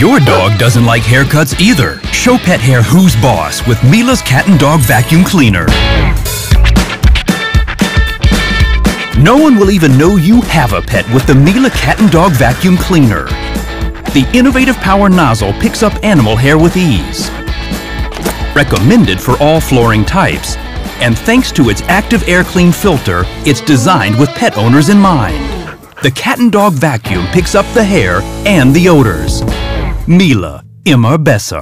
Your dog doesn't like haircuts either. Show pet hair who's boss with Miele's Cat and Dog Vacuum Cleaner. No one will even know you have a pet with the Miele Cat and Dog Vacuum Cleaner. The innovative power nozzle picks up animal hair with ease. Recommended for all flooring types. And thanks to its active air clean filter, it's designed with pet owners in mind. The cat and dog vacuum picks up the hair and the odors. Miele, immer besser.